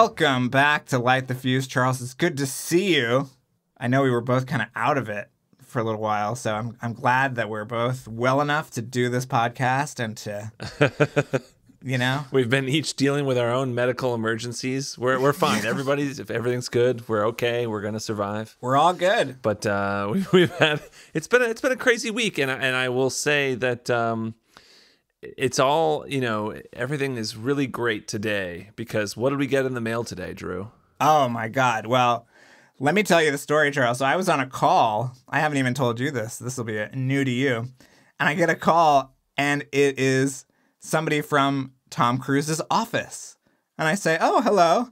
Welcome back to Light the Fuse, Charles. It's good to see you. I know we were both kind of out of it for a little while, so I'm I'm glad that we're both well enough to do this podcast and to you know We've been each dealing with our own medical emergencies. We're we're fine. Everybody's if everything's good, we're okay. We're gonna survive. we're all good. But uh, we, we've had it's been a, it's been a crazy week, and I- and I will say that um, it's all you know. Everything is really great today because what did we get in the mail today, Drew? Oh my God. Well, let me tell you the story, Charles. So I was on a call. I haven't even told you this. This will be new to you. And I get a call, and it is somebody from Tom Cruise's office. And I say, Oh, hello.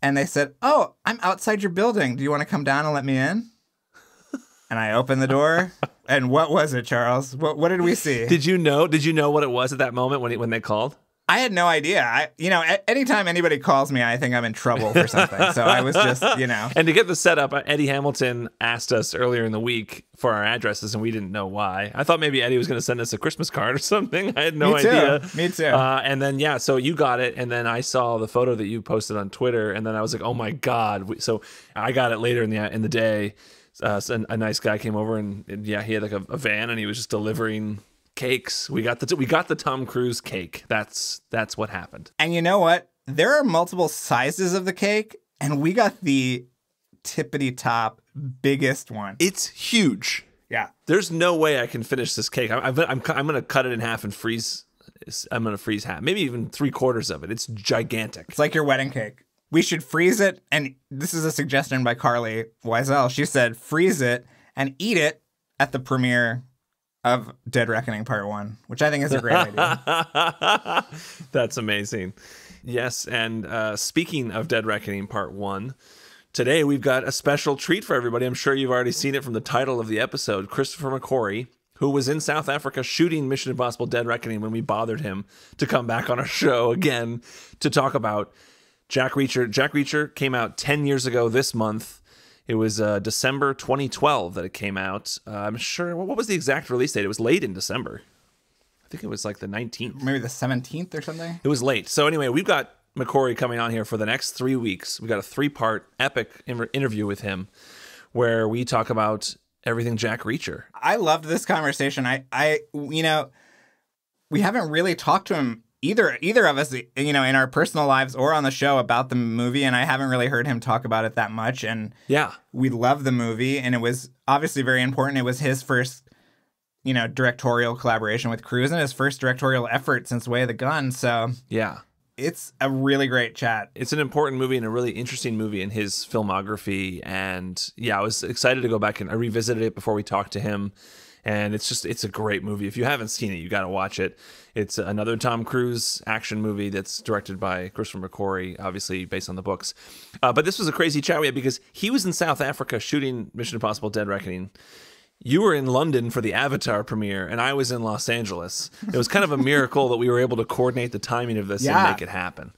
And they said, Oh, I'm outside your building. Do you want to come down and let me in? And I open the door. And what was it, Charles? What, what did we see? Did you know? Did you know what it was at that moment when it, when they called? I had no idea. I, you know, a- anytime anybody calls me, I think I'm in trouble for something. so I was just, you know. And to get the setup, Eddie Hamilton asked us earlier in the week for our addresses, and we didn't know why. I thought maybe Eddie was going to send us a Christmas card or something. I had no Me too. idea. Me too. Uh, and then yeah, so you got it, and then I saw the photo that you posted on Twitter, and then I was like, oh my god. So I got it later in the in the day. Uh, a nice guy came over, and, and yeah, he had like a, a van, and he was just delivering cakes. We got the we got the Tom Cruise cake. That's that's what happened. And you know what? There are multiple sizes of the cake, and we got the tippity top biggest one. It's huge. Yeah. There's no way I can finish this cake. I'm, I'm, I'm, I'm going to cut it in half and freeze. I'm going to freeze half, maybe even three quarters of it. It's gigantic. It's like your wedding cake. We should freeze it. And this is a suggestion by Carly Wiesel. She said, freeze it and eat it at the premiere of Dead Reckoning Part 1, which I think is a great idea. That's amazing. Yes, and uh, speaking of Dead Reckoning Part 1, today we've got a special treat for everybody. I'm sure you've already seen it from the title of the episode. Christopher McQuarrie, who was in South Africa shooting Mission Impossible Dead Reckoning when we bothered him to come back on our show again to talk about Jack Reacher. Jack Reacher came out 10 years ago this month. It was uh, December 2012 that it came out. Uh, I'm sure, what was the exact release date? It was late in December. I think it was like the 19th. Maybe the 17th or something. It was late. So anyway, we've got McQuarrie coming on here for the next three weeks. We got a three-part epic interview with him, where we talk about everything Jack Reacher. I loved this conversation. I, I, you know, we haven't really talked to him either, either of us, you know, in our personal lives or on the show about the movie, and I haven't really heard him talk about it that much. And Yeah, we love the movie, and it was obviously very important. It was his first, you know, directorial collaboration with Cruise and his first directorial effort since Way of the Gun. So yeah. it's a really great chat. It's an important movie and a really interesting movie in his filmography. And yeah, I was excited to go back and I revisited it before we talked to him. And it's just, it's a great movie. If you haven't seen it, you got to watch it. It's another Tom Cruise action movie that's directed by Christopher McQuarrie, obviously based on the books. Uh, but this was a crazy chat we had because he was in South Africa shooting Mission Impossible Dead Reckoning. You were in London for the Avatar premiere, and I was in Los Angeles. It was kind of a miracle that we were able to coordinate the timing of this Yeah. and make it happen.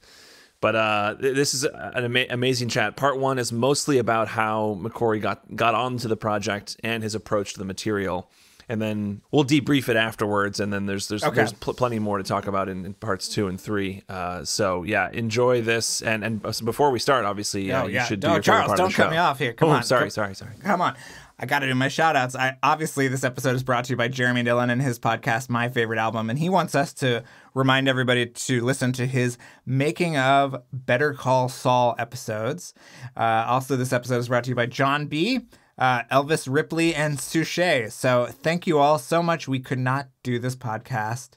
But uh, this is an ama- amazing chat. Part one is mostly about how McQuarrie got got onto the project and his approach to the material, and then we'll debrief it afterwards. And then there's there's Okay. there's pl- plenty more to talk about in, in parts two and three. Uh, so yeah, enjoy this. And and uh, before we start, obviously, uh, Oh, you yeah. should do No, your Charles, part don't the cut show. me off here. Come Oh, on. sorry, Come- sorry, sorry. Come on. I got to do my shout outs. I obviously this episode is brought to you by Jeremy Dillon and his podcast My Favorite Album and he wants us to remind everybody to listen to his making of Better Call Saul episodes. Uh, also this episode is brought to you by John B, uh, Elvis Ripley and Suchet. So thank you all so much. We could not do this podcast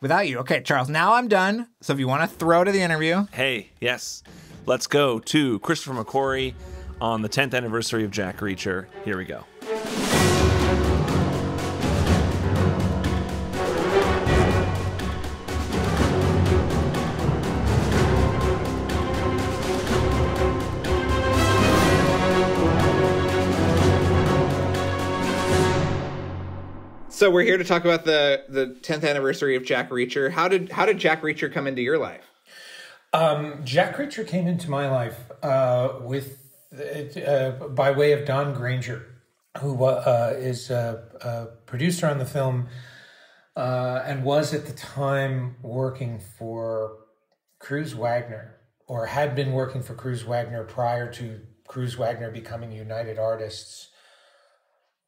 without you. Okay, Charles, now I'm done. So if you want to throw to the interview, Hey, yes. Let's go to Christopher McQuarrie on the 10th anniversary of Jack Reacher. Here we go. So we're here to talk about the the 10th anniversary of Jack Reacher. How did how did Jack Reacher come into your life? Um, Jack Reacher came into my life uh, with uh, by way of Don Granger, who uh, is a, a producer on the film uh, and was at the time working for Cruise Wagner or had been working for Cruise Wagner prior to Cruise Wagner becoming United Artists,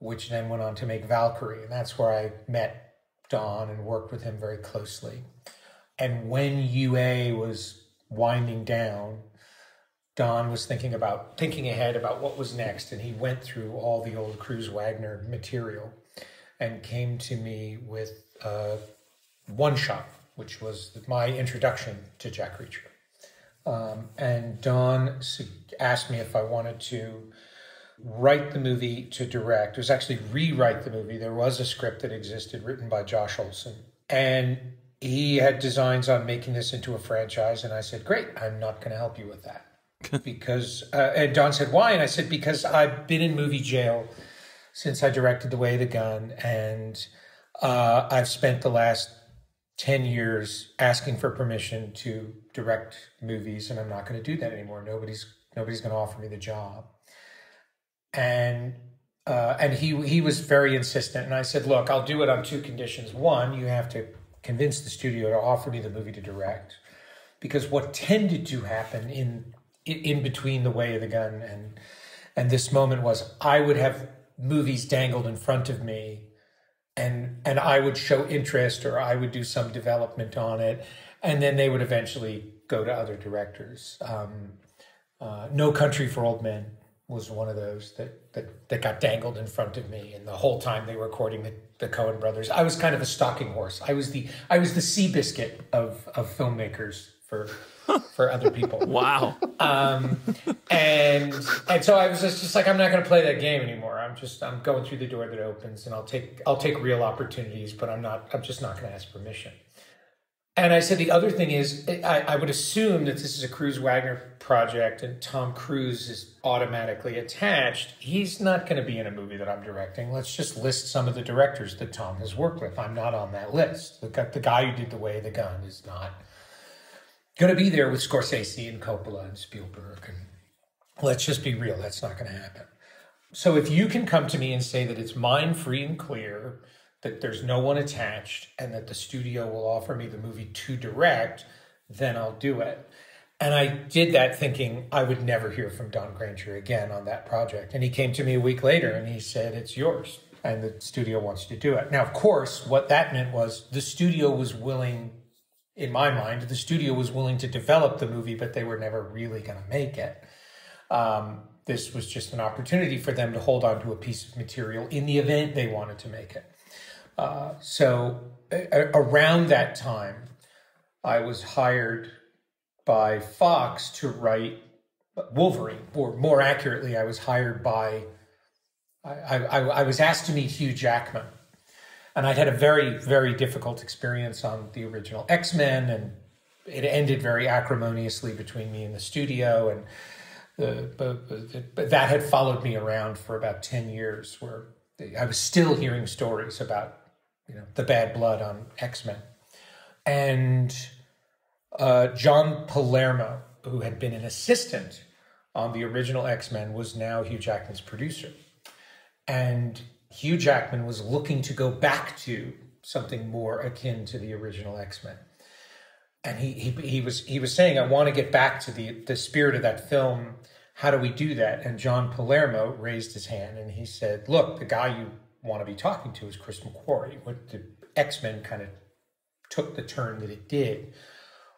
which then went on to make Valkyrie. And that's where I met Don and worked with him very closely. And when UA was winding down, Don was thinking about thinking ahead about what was next, and he went through all the old Cruise Wagner material and came to me with uh, one shot, which was my introduction to Jack Reacher. Um, and Don asked me if I wanted to write the movie to direct. It was actually rewrite the movie. There was a script that existed written by Josh Olson, and he had designs on making this into a franchise. And I said, "Great, I'm not going to help you with that." because uh, and Don said why, and I said because I've been in movie jail since I directed The Way of the Gun, and uh, I've spent the last ten years asking for permission to direct movies, and I'm not going to do that anymore. Nobody's nobody's going to offer me the job, and uh, and he he was very insistent, and I said, look, I'll do it on two conditions. One, you have to convince the studio to offer me the movie to direct, because what tended to happen in in between the way of the gun and and this moment was I would have movies dangled in front of me and and I would show interest or I would do some development on it and then they would eventually go to other directors. Um, uh, no country for old men was one of those that, that that got dangled in front of me and the whole time they were recording the, the Coen brothers I was kind of a stalking horse I was the I was the Seabiscuit of of filmmakers for for other people. Wow. Um, and and so I was just, just like, I'm not going to play that game anymore. I'm just I'm going through the door that opens, and I'll take I'll take real opportunities, but I'm not I'm just not going to ask permission. And I said the other thing is I, I would assume that this is a Cruise Wagner project, and Tom Cruise is automatically attached. He's not going to be in a movie that I'm directing. Let's just list some of the directors that Tom has worked with. I'm not on that list. The, the guy who did The Way of the Gun is not going to be there with Scorsese and Coppola and Spielberg. And let's just be real, that's not going to happen. So if you can come to me and say that it's mine free and clear, that there's no one attached, and that the studio will offer me the movie to direct, then I'll do it. And I did that thinking I would never hear from Don Granger again on that project. And he came to me a week later and he said, It's yours. And the studio wants you to do it. Now, of course, what that meant was the studio was willing in my mind, the studio was willing to develop the movie, but they were never really going to make it. Um, this was just an opportunity for them to hold on to a piece of material in the event they wanted to make it. Uh, so a- around that time, I was hired by Fox to write Wolverine, or more accurately, I was hired by. I, I, I was asked to meet Hugh Jackman and I'd had a very, very difficult experience on the original X Men, and it ended very acrimoniously between me and the studio. And the, but, but that had followed me around for about 10 years, where I was still hearing stories about you know the bad blood on X Men. And uh, John Palermo, who had been an assistant on the original X Men, was now Hugh Jackman's producer. And Hugh Jackman was looking to go back to something more akin to the original X Men. And he, he he was he was saying, I want to get back to the the spirit of that film. How do we do that? And John Palermo raised his hand and he said, Look, the guy you want to be talking to is Chris McQuarrie. What the X Men kind of took the turn that it did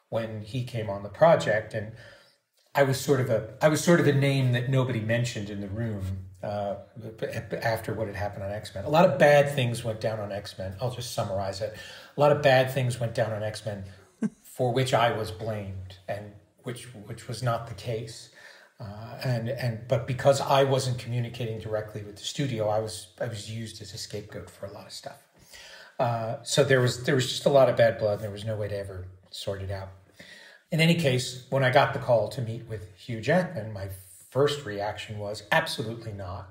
when he came on the project. And I was sort of a I was sort of a name that nobody mentioned in the room uh, after what had happened on X Men. A lot of bad things went down on X Men. I'll just summarize it. A lot of bad things went down on X Men, for which I was blamed, and which which was not the case. Uh, and and but because I wasn't communicating directly with the studio, I was I was used as a scapegoat for a lot of stuff. Uh, so there was there was just a lot of bad blood. And there was no way to ever sort it out. In any case, when I got the call to meet with Hugh Jackman, my first reaction was absolutely not.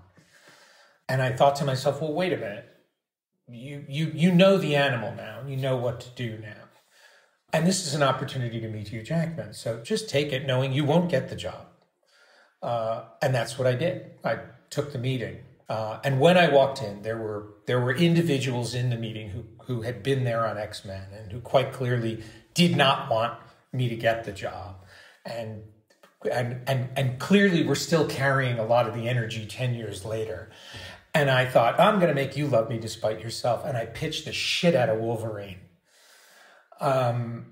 And I thought to myself, well, wait a minute. You you you know the animal now. You know what to do now. And this is an opportunity to meet Hugh Jackman. So just take it knowing you won't get the job. Uh, and that's what I did. I took the meeting. Uh, and when I walked in, there were there were individuals in the meeting who who had been there on X Men and who quite clearly did not want me to get the job. And and and and clearly we're still carrying a lot of the energy 10 years later. And i thought i'm going to make you love me despite yourself. And i pitched the shit out of wolverine. Um,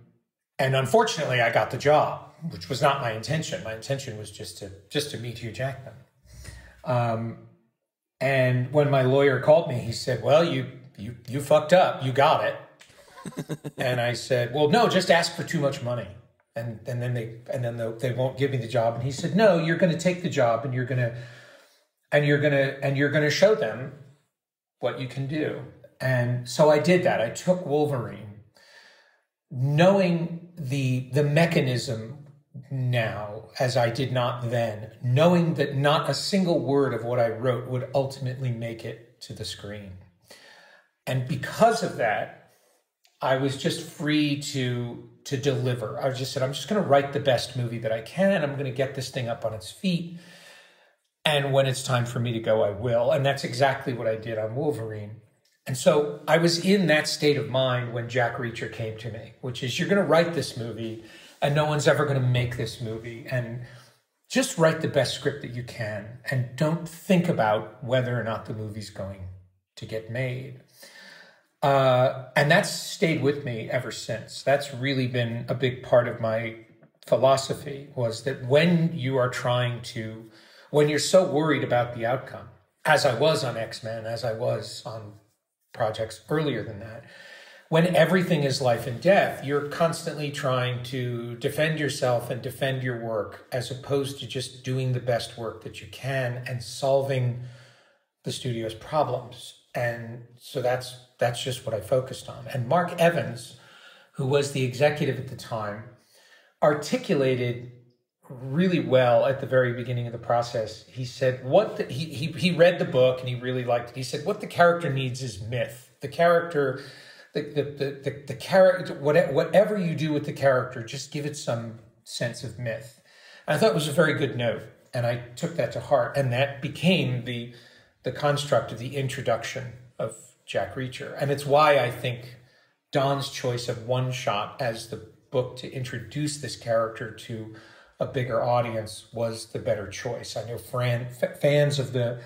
and unfortunately i got the job which was not my intention. My intention was just to just to meet hugh jackman. Um, and when my lawyer called me he said well you you you fucked up. You got it. And i said well no just ask for too much money. And and then they and then they won't give me the job. And he said no you're going to take the job and you're going to and you're going to and you're going to show them what you can do. And so i did that. I took wolverine knowing the the mechanism now as i did not then knowing that not a single word of what i wrote would ultimately make it to the screen and because of that i was just free to to deliver. I just said, I'm just going to write the best movie that I can. I'm going to get this thing up on its feet. And when it's time for me to go, I will. And that's exactly what I did on Wolverine. And so I was in that state of mind when Jack Reacher came to me, which is you're going to write this movie and no one's ever going to make this movie. And just write the best script that you can and don't think about whether or not the movie's going to get made. Uh, and that's stayed with me ever since. That's really been a big part of my philosophy was that when you are trying to, when you're so worried about the outcome, as I was on X Men, as I was on projects earlier than that, when everything is life and death, you're constantly trying to defend yourself and defend your work as opposed to just doing the best work that you can and solving the studio's problems. And so that's that's just what I focused on. And Marc Evans, who was the executive at the time, articulated really well at the very beginning of the process. He said, What the, he, he, he read the book and he really liked it. He said, What the character needs is myth. The character, the, the, the, the, character, whatever, whatever you do with the character, just give it some sense of myth. And I thought it was a very good note. And I took that to heart. And that became the, the construct of the introduction of Jack Reacher. And it's why I think Don's choice of One Shot as the book to introduce this character to a bigger audience was the better choice. I know Fran, fans of the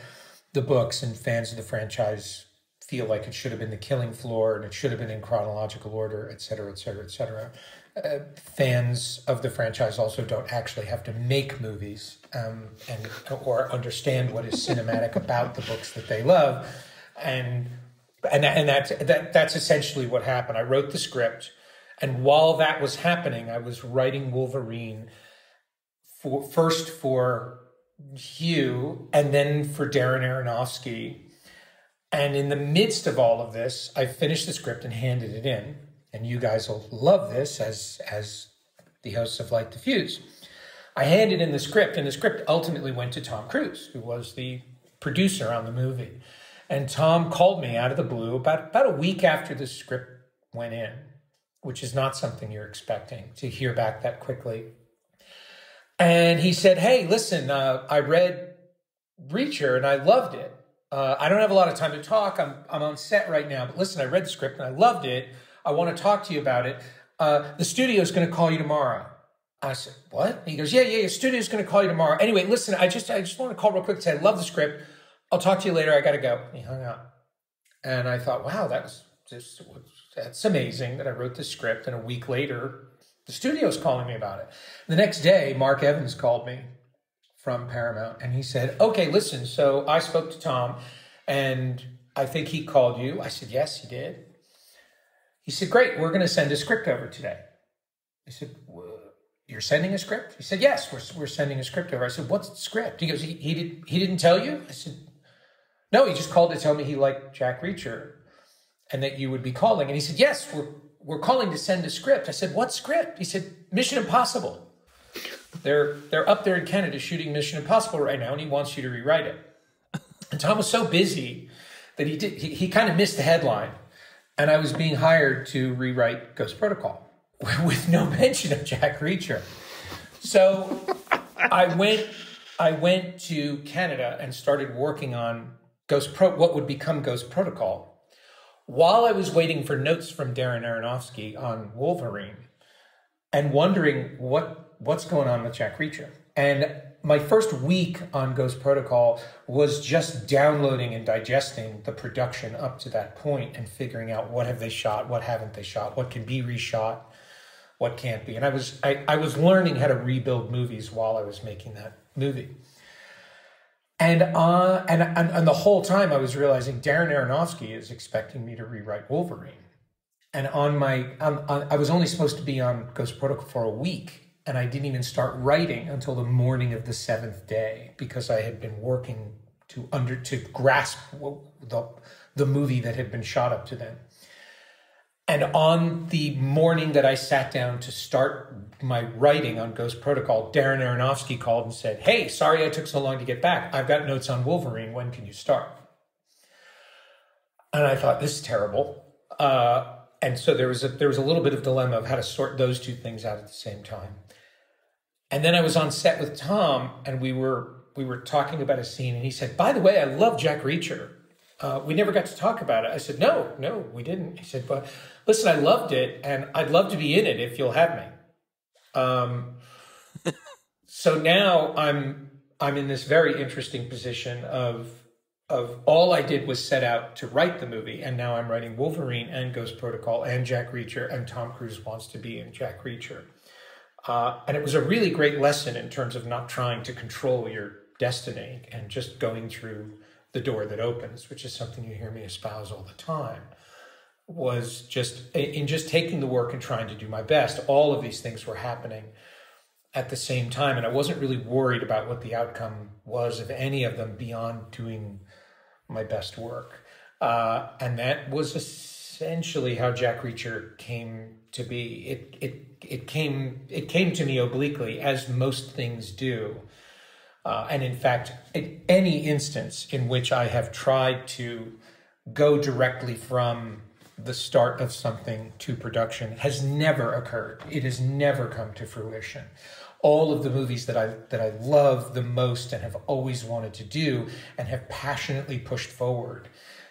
the books and fans of the franchise feel like it should have been the killing floor and it should have been in chronological order, et cetera, et cetera, et cetera. Uh, fans of the franchise also don't actually have to make movies um, and or understand what is cinematic about the books that they love. And and and that's that that's essentially what happened. I wrote the script, and while that was happening, I was writing Wolverine for first for Hugh and then for Darren Aronofsky. And in the midst of all of this, I finished the script and handed it in. And you guys will love this as as the hosts of Light the Fuse. I handed in the script, and the script ultimately went to Tom Cruise, who was the producer on the movie. And Tom called me out of the blue about, about a week after the script went in, which is not something you're expecting to hear back that quickly. And he said, Hey, listen, uh, I read Reacher and I loved it. Uh, I don't have a lot of time to talk. I'm, I'm on set right now, but listen, I read the script and I loved it. I want to talk to you about it. Uh, the studio is going to call you tomorrow. I said, "What?" He goes, "Yeah, yeah, your studio's going to call you tomorrow." Anyway, listen, I just, I just want to call real quick and say I love the script. I'll talk to you later. I got to go. He hung up. And I thought, wow, that was just, that's amazing that I wrote this script. And a week later, the studio's calling me about it. The next day, Marc Evans called me from Paramount and he said, okay, listen. So I spoke to Tom and I think he called you. I said, yes, he did. He said, great. We're going to send a script over today. I said, you're sending a script? He said, yes, we're, we're sending a script over. I said, what's the script? He goes, he, he, did, he didn't tell you? I said, no, he just called to tell me he liked Jack Reacher and that you would be calling. And he said, Yes, we're, we're calling to send a script. I said, What script? He said, Mission Impossible. They're, they're up there in Canada shooting Mission Impossible right now, and he wants you to rewrite it. And Tom was so busy that he did he, he kind of missed the headline. And I was being hired to rewrite Ghost Protocol with no mention of Jack Reacher. So I went I went to Canada and started working on Ghost Pro, what would become Ghost Protocol. While I was waiting for notes from Darren Aronofsky on Wolverine and wondering what what's going on with Jack Reacher? And my first week on Ghost Protocol was just downloading and digesting the production up to that point and figuring out what have they shot, what haven't they shot, what can be reshot, what can't be. And I was I, I was learning how to rebuild movies while I was making that movie. And uh and, and and the whole time I was realizing Darren Aronofsky is expecting me to rewrite Wolverine. And on my on, I was only supposed to be on Ghost Protocol for a week and I didn't even start writing until the morning of the seventh day because I had been working to under to grasp the the movie that had been shot up to then. And on the morning that I sat down to start my writing on Ghost Protocol, Darren Aronofsky called and said, "Hey, sorry I took so long to get back. I've got notes on Wolverine. When can you start?" And I thought, "This is terrible." Uh, and so there was a there was a little bit of dilemma of how to sort those two things out at the same time. And then I was on set with Tom, and we were we were talking about a scene, and he said, "By the way, I love Jack Reacher. Uh, we never got to talk about it." I said, "No, no, we didn't." He said, "But listen, I loved it, and I'd love to be in it if you'll have me." Um, so now I'm I'm in this very interesting position of of all I did was set out to write the movie, and now I'm writing Wolverine and Ghost Protocol and Jack Reacher, and Tom Cruise wants to be in Jack Reacher. Uh, and it was a really great lesson in terms of not trying to control your destiny and just going through the door that opens, which is something you hear me espouse all the time. Was just in just taking the work and trying to do my best. All of these things were happening at the same time, and I wasn't really worried about what the outcome was of any of them beyond doing my best work. Uh, and that was essentially how Jack Reacher came to be. It it it came it came to me obliquely, as most things do. Uh, and in fact, any instance in which I have tried to go directly from the start of something to production has never occurred. It has never come to fruition. All of the movies that I that I love the most and have always wanted to do and have passionately pushed forward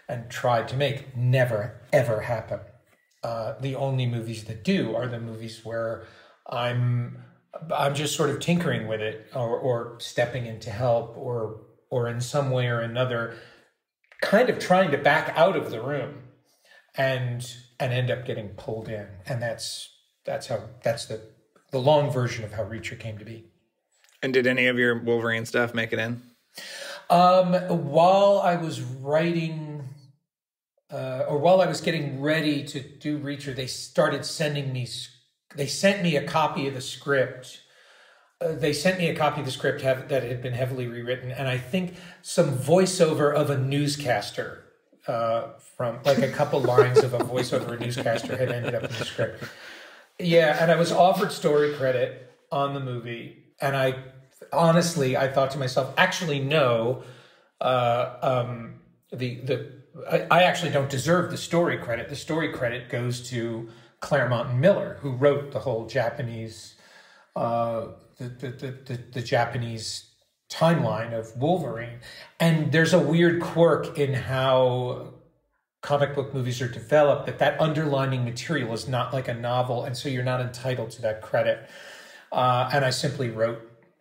and tried to make never ever happen. Uh, the only movies that do are the movies where I'm I'm just sort of tinkering with it or, or stepping in to help or or in some way or another kind of trying to back out of the room and and end up getting pulled in and that's that's how that's the the long version of how Reacher came to be. And did any of your Wolverine stuff make it in? Um, while I was writing uh, or while I was getting ready to do Reacher, they started sending me. They sent me a copy of the script. Uh, they sent me a copy of the script have, that had been heavily rewritten, and I think some voiceover of a newscaster uh, from like a couple lines of a voiceover a newscaster had ended up in the script. Yeah, and I was offered story credit on the movie, and I honestly I thought to myself, actually no, uh, um, the the I, actually don't deserve the story credit. The story credit goes to Claremont and Miller, who wrote the whole Japanese, uh, the, the, the, the, the Japanese timeline of Wolverine. And there's a weird quirk in how comic book movies are developed that that underlining material is not like a novel, and so you're not entitled to that credit. Uh, and I simply wrote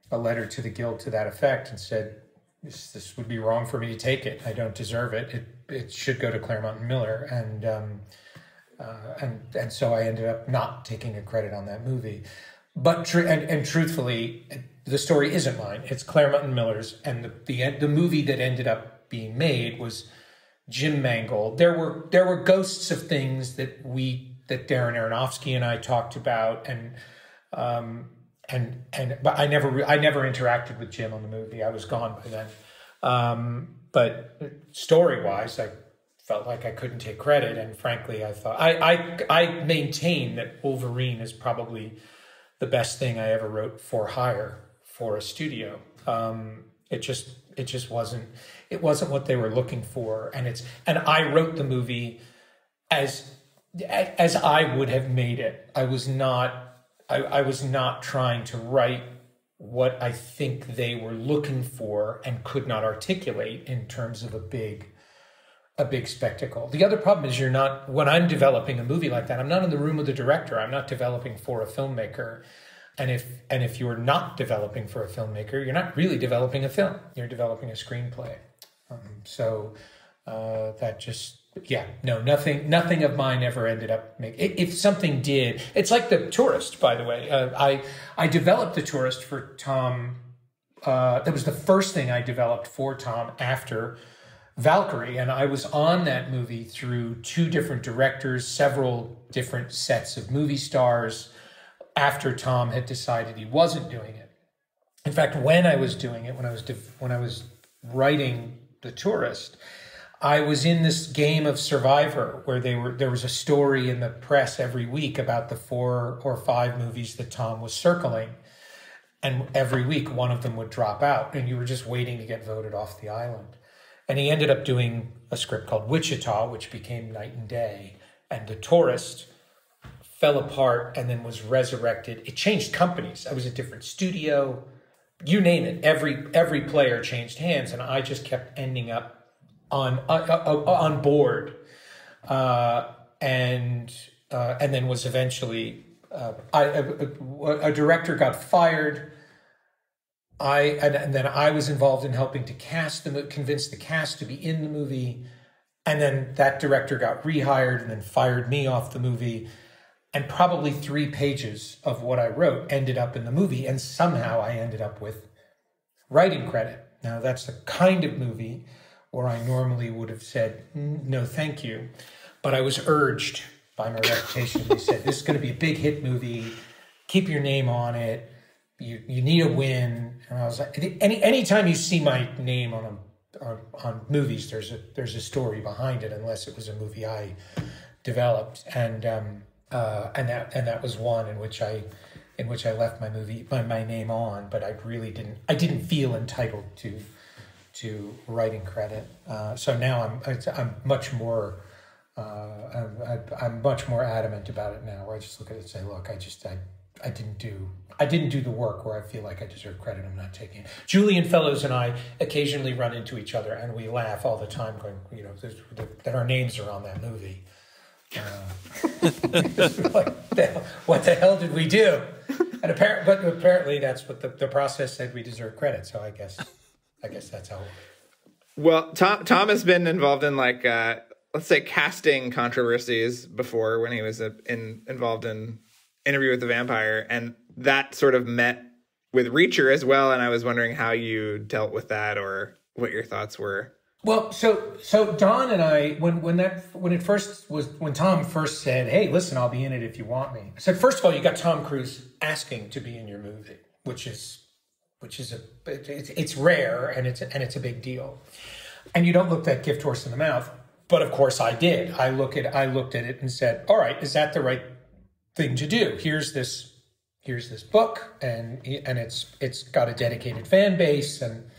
a letter to the guild to that effect and said, this, this would be wrong for me to take it. I don't deserve it. It it should go to Claremont and Miller, and um, uh, and and so I ended up not taking a credit on that movie. But tr- and, and truthfully, the story isn't mine. It's Claremont and Miller's, and the, the the movie that ended up being made was Jim Mangold. There were there were ghosts of things that we that Darren Aronofsky and I talked about, and um, and and but I never I never interacted with Jim on the movie. I was gone by then. Um, but story wise, I felt like I couldn't take credit, and frankly, I thought I I I maintain that Wolverine is probably the best thing I ever wrote for hire for a studio. Um, it just it just wasn't it wasn't what they were looking for, and it's and I wrote the movie as as I would have made it. I was not I, I was not trying to write what I think they were looking for and could not articulate in terms of a big a big spectacle. The other problem is you're not when I'm developing a movie like that, I'm not in the room with the director. I'm not developing for a filmmaker. And if and if you're not developing for a filmmaker, you're not really developing a film. You're developing a screenplay. Um, so uh, that just yeah no nothing nothing of mine ever ended up making if something did it's like the tourist by the way. Uh, i i developed the tourist for tom uh, that was the first thing i developed for tom after valkyrie and i was on that movie through two different directors several different sets of movie stars after tom had decided he wasn't doing it. In fact when i was doing it when i was when i was writing the tourist I was in this game of Survivor where they were there was a story in the press every week about the four or five movies that Tom was circling. And every week one of them would drop out and you were just waiting to get voted off the island. And he ended up doing a script called Wichita, which became Knight and Day. And The Tourist fell apart and then was resurrected. It changed companies. I was a different studio. You name it. Every every player changed hands, and I just kept ending up on uh, uh, uh, on board, uh, and uh, and then was eventually uh, I, a, a, director got fired. I and, and, then I was involved in helping to cast the convince the cast to be in the movie, and then that director got rehired and then fired me off the movie. And probably three pages of what I wrote ended up in the movie, and somehow I ended up with writing credit. Now that's the kind of movie where I normally would have said, no, thank you. But I was urged by my reputation. They said, this is going to be a big hit movie. Keep your name on it. You, you need a win. And I was like, any anytime you see my name on a, on, on movies, there's a there's a story behind it, unless it was a movie I developed. And um, uh, and that and that was one in which I in which I left my movie my, my name on, but I really didn't I didn't feel entitled to to writing credit. Uh, so now I'm I'm much more uh, I'm, I'm much more adamant about it now. Where I just look at it and say, look, I just I I didn't do I didn't do the work where I feel like I deserve credit. I'm not taking it. Julian Fellowes and I occasionally run into each other and we laugh all the time, going, you know, that our names are on that movie. Uh, the, what the hell did we do? And apparently, but apparently that's what the, the process said we deserve credit. So I guess I guess that's how. Well, Tom Tom has been involved in like uh, let's say casting controversies before when he was uh, in involved in Interview with the Vampire, and that sort of met with Reacher as well. And I was wondering how you dealt with that or what your thoughts were. Well, so so Don and I, when when that when it first was when Tom first said, "Hey, listen, I'll be in it if you want me," I said, first of all, you got Tom Cruise asking to be in your movie, which is which is a it's, it's rare and it's and it's a big deal. And you don't look that gift horse in the mouth, but of course I did. I look at I looked at it and said, "All right, is that the right thing to do? Here's this here's this book and and it's it's got a dedicated fan base and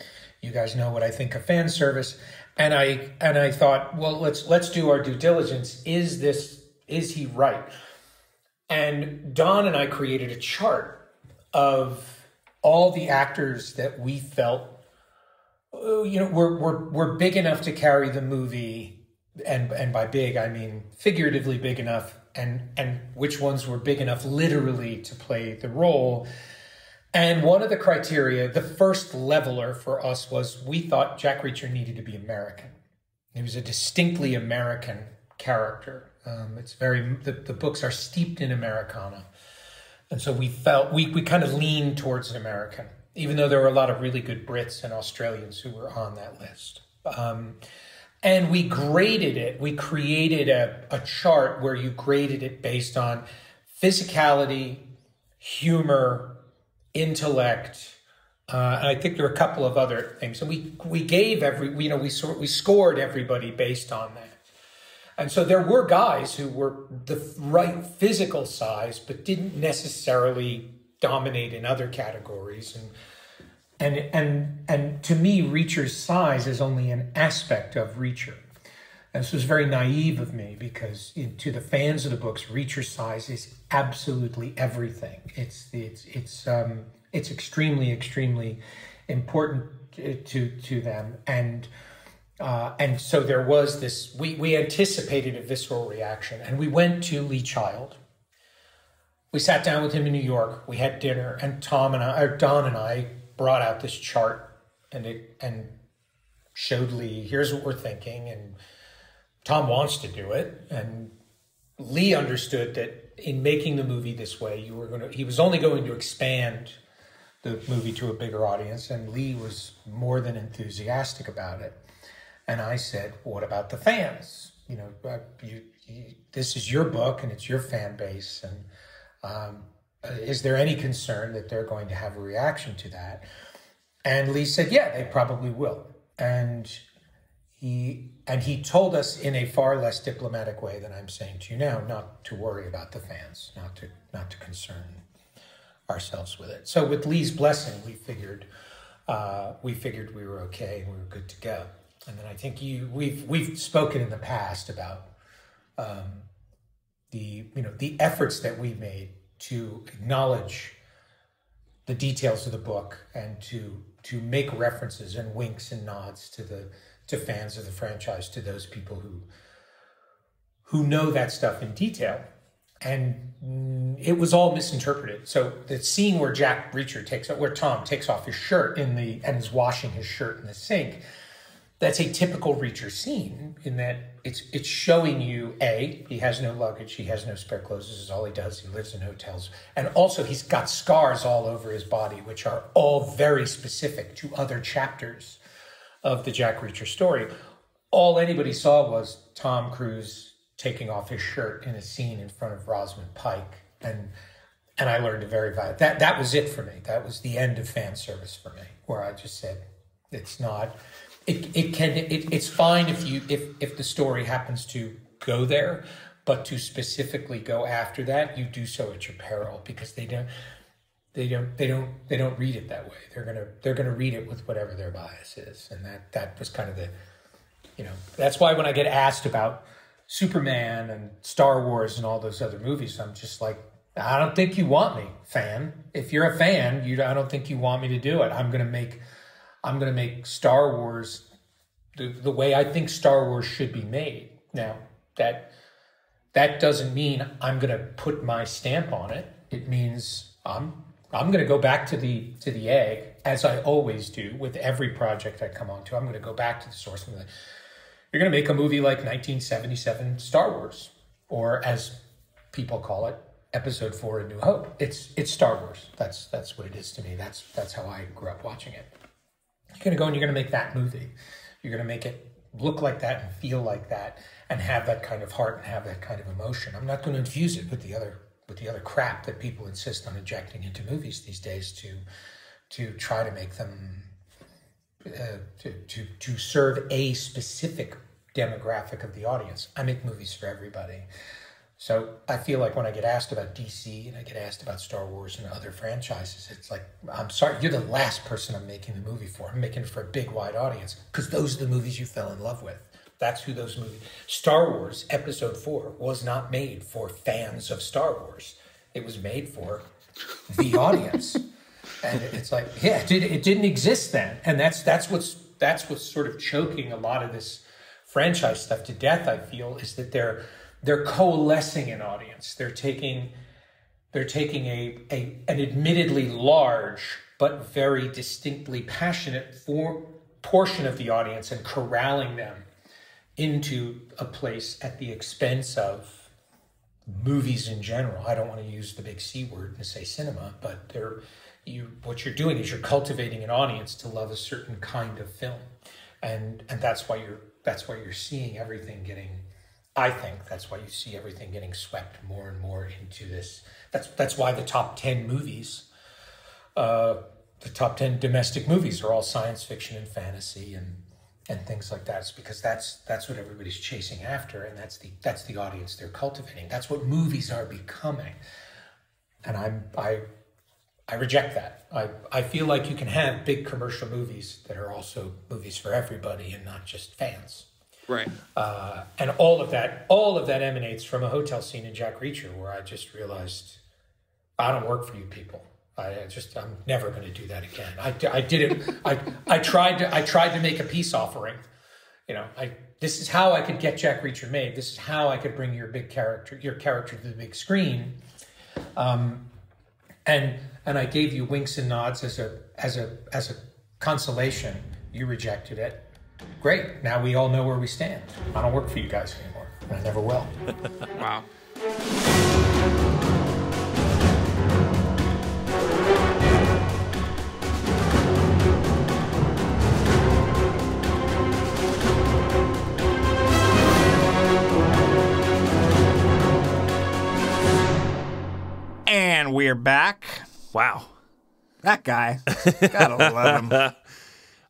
you guys know what I think of fan service." And I and I thought, "Well, let's let's do our due diligence. Is this is he right?" And Don and I created a chart of all the actors that we felt uh, you know were, were, were big enough to carry the movie and and by big I mean figuratively big enough and and which ones were big enough literally to play the role. And one of the criteria the first leveler for us was we thought Jack Reacher needed to be American. He was a distinctly American character. Um, it's very the, the books are steeped in Americana and so we felt we, we kind of leaned towards an American, even though there were a lot of really good Brits and Australians who were on that list. Um, and we graded it. We created a, a chart where you graded it based on physicality, humor, intellect, uh, and I think there were a couple of other things. And we we gave every you know we sort we scored everybody based on that. And so there were guys who were the right physical size, but didn't necessarily dominate in other categories. And and and and to me, Reacher's size is only an aspect of Reacher. And this was very naive of me because in, to the fans of the books, Reacher's size is absolutely everything. It's it's it's um, it's extremely extremely important to to them and uh, and so there was this, we, we anticipated a visceral reaction. And we went to Lee Child, we sat down with him in New York. We had dinner, and Tom and I, or Don and I, brought out this chart, and it and showed Lee, here's what we're thinking, and Tom wants to do it, and Lee understood that in making the movie this way, you were going to. He was only going to expand the movie to a bigger audience, and Lee was more than enthusiastic about it. And I said, "What about the fans? You know, uh, you, you, this is your book, and it's your fan base, and um, is there any concern that they're going to have a reaction to that?" And Lee said, "Yeah, they probably will." And he and he told us in a far less diplomatic way than I'm saying to you now, not to worry about the fans, not to not to concern ourselves with it. So with Lee's blessing, we figured uh, we figured we were okay and we were good to go. And then I think you we've we've spoken in the past about um, the you know the efforts that we made to acknowledge the details of the book and to to make references and winks and nods to the to fans of the franchise, to those people who who know that stuff in detail. And it was all misinterpreted. So the scene where Jack Reacher takes where Tom takes off his shirt in the and is washing his shirt in the sink, that's a typical Reacher scene in that it's it's showing you a he has no luggage, he has no spare clothes. This is all he does. He lives in hotels, and also he's got scars all over his body, which are all very specific to other chapters of the Jack Reacher story. All anybody saw was Tom Cruise taking off his shirt in a scene in front of Rosamund Pike, and and I learned a very that that was it for me. That was the end of fan service for me, where I just said it's not. It, it can it, it's fine if you if if the story happens to go there, but to specifically go after that, you do so at your peril because they don't they don't they don't they don't read it that way. They're gonna they're gonna read it with whatever their bias is, and that that was kind of the, you know, that's why when I get asked about Superman and Star Wars and all those other movies, I'm just like, I don't think you want me, fan. If you're a fan, you I don't think you want me to do it. I'm gonna make I'm gonna make Star Wars the the way I think Star Wars should be made. Now that that doesn't mean I'm gonna put my stamp on it. It means I'm I'm going to go back to the to the egg as I always do with every project I come onto. I'm going to go back to the source. Gonna, you're going to make a movie like 1977 Star Wars, or as people call it, Episode Four: A New Hope. It's it's Star Wars. That's that's what it is to me. That's that's how I grew up watching it. You're going to go and you're going to make that movie. You're going to make it look like that and feel like that and have that kind of heart and have that kind of emotion. I'm not going to infuse it with the other with the other crap that people insist on injecting into movies these days to to try to make them uh, to, to to serve a specific demographic of the audience. I make movies for everybody. So I feel like when I get asked about DC and I get asked about Star Wars and other franchises, it's like, I'm sorry, you're the last person I'm making the movie for. I'm making it for a big, wide audience because those are the movies you fell in love with. That's who those movies. Star Wars Episode Four was not made for fans of Star Wars. It was made for the audience, and it's like, yeah, it, did, it didn't exist then, and that's that's what's that's what's sort of choking a lot of this franchise stuff to death. I feel is that they're they're coalescing an audience. They're taking they're taking a, a an admittedly large but very distinctly passionate for, portion of the audience and corralling them into a place at the expense of movies in general. I don't want to use the big C word and say cinema, but they're you what you're doing is you're cultivating an audience to love a certain kind of film. And and that's why you're that's why you're seeing everything getting I think that's why you see everything getting swept more and more into this. That's that's why the top ten movies, uh, the top ten domestic movies are all science fiction and fantasy and and things like that. It's because that's that's what everybody's chasing after, and that's the that's the audience they're cultivating. That's what movies are becoming. And I'm I I reject that. I, I feel like you can have big commercial movies that are also movies for everybody and not just fans. Right. Uh, and all of that all of that emanates from a hotel scene in Jack Reacher where I just realized I don't work for you people. I just I'm never going to do that again. I, I did it. I I tried to I tried to make a peace offering. You know, I this is how I could get Jack Reacher made. This is how I could bring your big character your character to the big screen. Um, and and I gave you winks and nods as a as a as a consolation. You rejected it. Great. Now we all know where we stand. I don't work for you guys anymore. And I never will. Wow. And we're back. Wow. That guy. Gotta love him.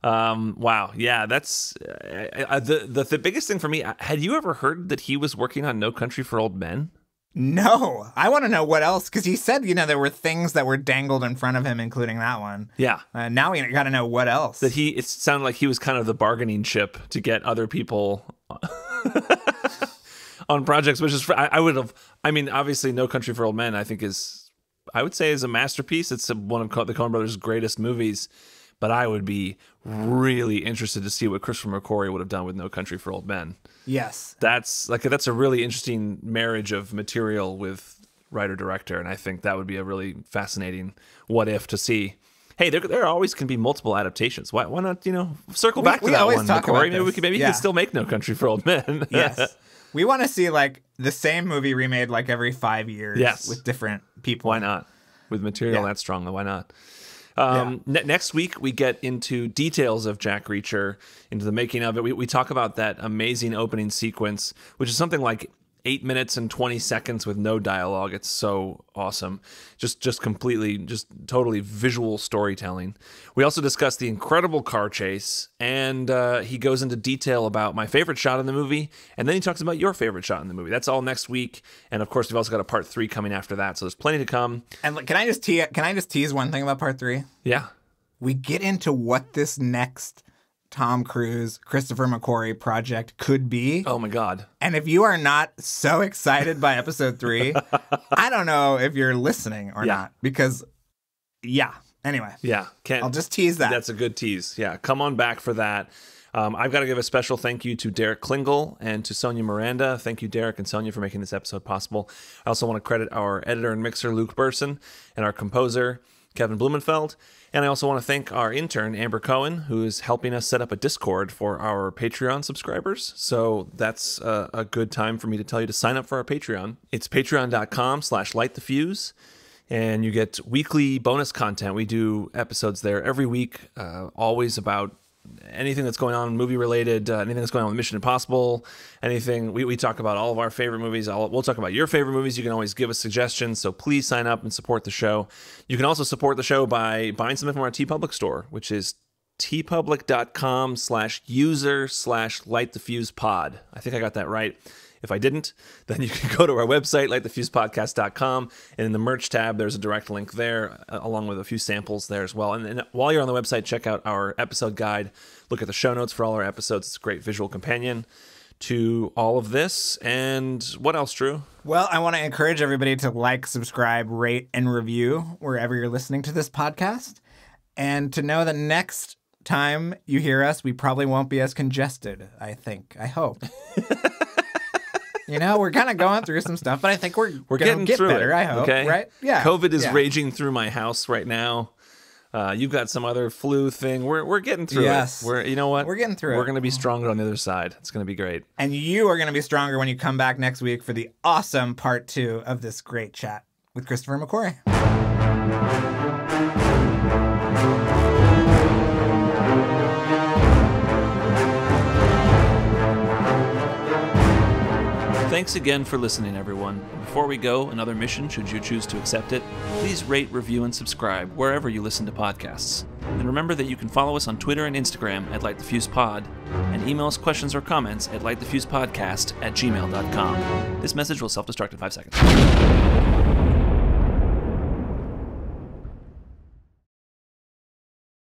Um, wow. Yeah, that's uh, uh, the, the the biggest thing for me. uh, Had you ever heard that he was working on No Country for Old Men? No, I want to know what else because he said you know there were things that were dangled in front of him, including that one. Yeah. Uh, now we got to know what else. That he it sounded like he was kind of the bargaining chip to get other people on projects, which is I, I would have. I mean, obviously, No Country for Old Men, I think is I would say is a masterpiece. It's a, one of Co- the Coen Brothers' greatest movies. But I would be really interested to see what Christopher McQuarrie would have done with No Country for Old Men. yes, That's like that's a really interesting marriage of material with writer director, and I think that would be a really fascinating what if to see. Hey, there, there always can be multiple adaptations. Why, why not, you know, circle We- back to we that one, McQuarrie? Maybe we can, maybe you Yeah. can still make No Country for Old Men. yes. we want to see like the same movie remade like every five years. Yes. with different people. why not? With material Yeah. that strong, why not? Um, ne- next week, we get into details of Jack Reacher, into the making of it. We, we talk about that amazing opening sequence, which is something like eight minutes and 20 seconds with no dialogue. It's so awesome. Just, just completely, just totally visual storytelling. We also discuss the incredible car chase, and uh, he goes into detail about my favorite shot in the movie, and then he talks about your favorite shot in the movie. That's all next week. And of course, we've also got a part three coming after that. So there's plenty to come. And can I just te- can I just tease one thing about part three? Yeah. We get into what this next Tom Cruise, Christopher McQuarrie project could be. Oh my God. And if you are not so excited by episode three, I don't know if you're listening or Yeah. not because, yeah. Anyway, Yeah. Can't, I'll just tease that. That's a good tease. Yeah. Come on back for that. Um, I've got to give a special thank you to Derek Klingel and to Sonia Miranda. Thank you, Derek and Sonia, for making this episode possible. I also want to credit our editor and mixer, Luke Burson, and our composer, Kevin Blumenfeld. And I also want to thank our intern, Amber Cohen, who is helping us set up a Discord for our Patreon subscribers. So that's a, a good time for me to tell you to sign up for our Patreon. It's patreon.com slash light the fuse and you get weekly bonus content. We do episodes there every week, uh, always about anything that's going on movie related, uh, anything that's going on with Mission Impossible, anything. We, we talk about all of our favorite movies. I'll, we'll talk about your favorite movies. You can always give us suggestions. So please sign up and support the show. You can also support the show by buying something from our TeePublic store, which is teepublic.com slash user slash light the fuse pod. I think I got that right. If I didn't, then you can go to our website, lightthefusepodcast.com, and in the merch tab, there's a direct link there, uh, along with a few samples there as well. And, and while you're on the website, check out our episode guide. Look at the show notes for all our episodes. It's a great visual companion to all of this. And what else, Drew? Well, I want to encourage everybody to like, subscribe, rate, and review wherever you're listening to this podcast. And to know that next time you hear us, we probably won't be as congested, I think. I hope. you know, we're kind of going through some stuff, but I think we're, We're gonna getting get through better, it. I hope. Okay. Right? Yeah. COVID is Yeah. raging through my house right now. Uh, you've got some other flu thing. We're we're getting through Yes. it. We're you know what? We're getting through We're it. gonna be stronger on the other side. It's gonna be great. And you are going to be stronger when you come back next week for the awesome part two of this great chat with Christopher McQuarrie. Thanks again for listening, everyone. Before we go, another mission, should you choose to accept it, please rate, review, and subscribe wherever you listen to podcasts. And remember that you can follow us on Twitter and Instagram at Light the Fuse Pod, and email us questions or comments at lightthefusepodcast at gmail.com. This message will self destruct in five seconds.